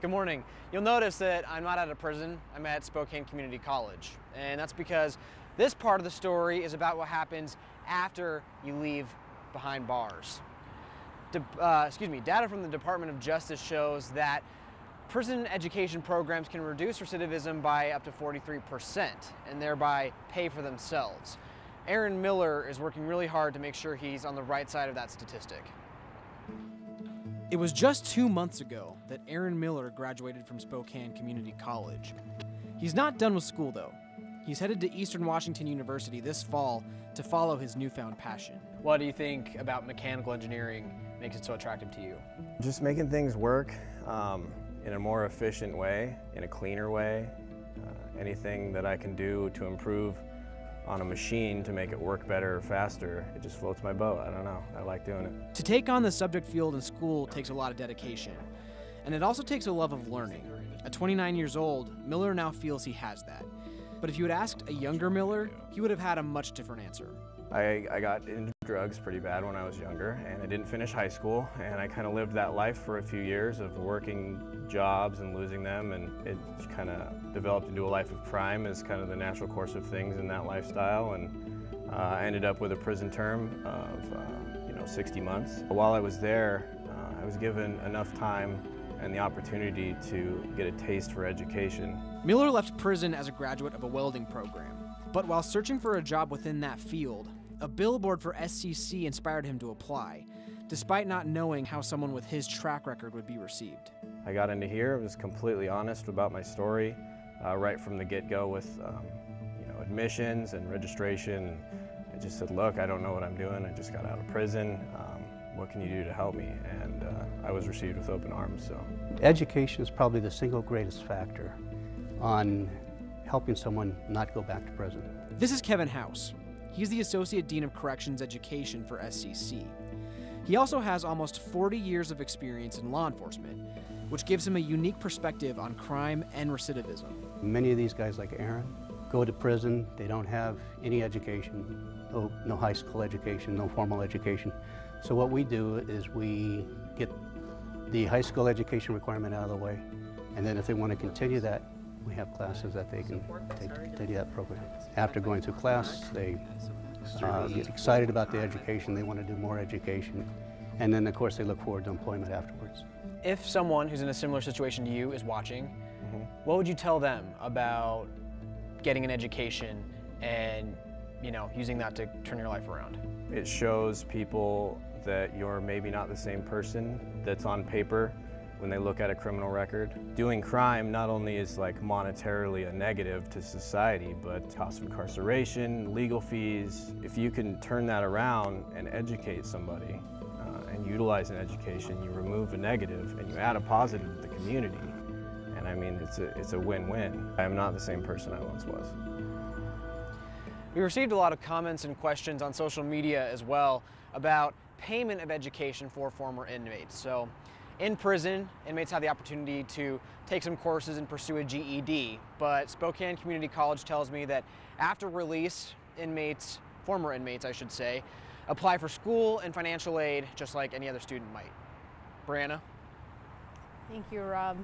Good morning. You'll notice that I'm not out of prison, I'm at Spokane Community College. And that's because this part of the story is about what happens after you leave behind bars. De uh, excuse me, data from the Department of Justice shows that prison education programs can reduce recidivism by up to 43% and thereby pay for themselves. Aaron Miller is working really hard to make sure he's on the right side of that statistic. It was just two months ago that Aaron Miller graduated from Spokane Community College. He's not done with school though. He's headed to Eastern Washington University this fall to follow his newfound passion. What do you think about mechanical engineering makes it so attractive to you? Just making things work um, in a more efficient way, in a cleaner way. Uh, anything that I can do to improve on a machine to make it work better or faster, it just floats my boat. I don't know. I like doing it. To take on the subject field in school takes a lot of dedication, and it also takes a love of learning. At 29 years old, Miller now feels he has that. But if you had asked a younger Miller, he would have had a much different answer. I, I got into drugs pretty bad when I was younger, and I didn't finish high school, and I kind of lived that life for a few years of working jobs and losing them, and it kind of developed into a life of crime as kind of the natural course of things in that lifestyle, and uh, I ended up with a prison term of uh, you know 60 months. While I was there, uh, I was given enough time and the opportunity to get a taste for education. Miller left prison as a graduate of a welding program, but while searching for a job within that field, a billboard for SCC inspired him to apply, despite not knowing how someone with his track record would be received. I got into here, was completely honest about my story uh, right from the get-go with um, you know, admissions and registration. I just said, look, I don't know what I'm doing. I just got out of prison. Um, what can you do to help me? And uh, I was received with open arms. So, Education is probably the single greatest factor on helping someone not go back to prison. This is Kevin House, He's the Associate Dean of Corrections Education for SCC. He also has almost 40 years of experience in law enforcement, which gives him a unique perspective on crime and recidivism. Many of these guys, like Aaron, go to prison, they don't have any education, no, no high school education, no formal education. So what we do is we get the high school education requirement out of the way, and then if they want to continue that, we have classes that they can take to continue that program. After going through class, they uh, get excited about the education, they want to do more education, and then of course they look forward to employment afterwards. If someone who's in a similar situation to you is watching, mm -hmm. what would you tell them about getting an education and you know using that to turn your life around? It shows people that you're maybe not the same person that's on paper when they look at a criminal record. Doing crime not only is like monetarily a negative to society, but cost of incarceration, legal fees. If you can turn that around and educate somebody uh, and utilize an education, you remove a negative and you add a positive to the community. And I mean, it's a, it's a win-win. I am not the same person I once was. We received a lot of comments and questions on social media as well about payment of education for former inmates. So in prison, inmates have the opportunity to take some courses and pursue a GED, but Spokane Community College tells me that after release, inmates, former inmates I should say, apply for school and financial aid just like any other student might. Brianna? Thank you, Rob.